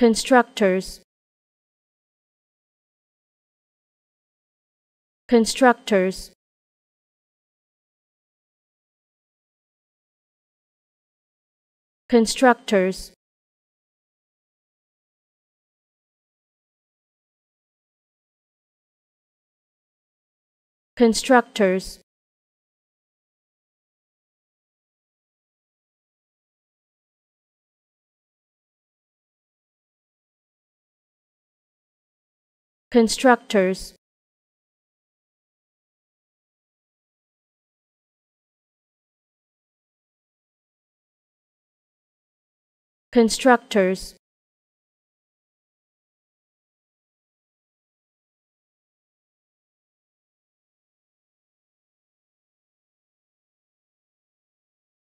constructors. Constructors. Constructors. Constructors constructors. Constructors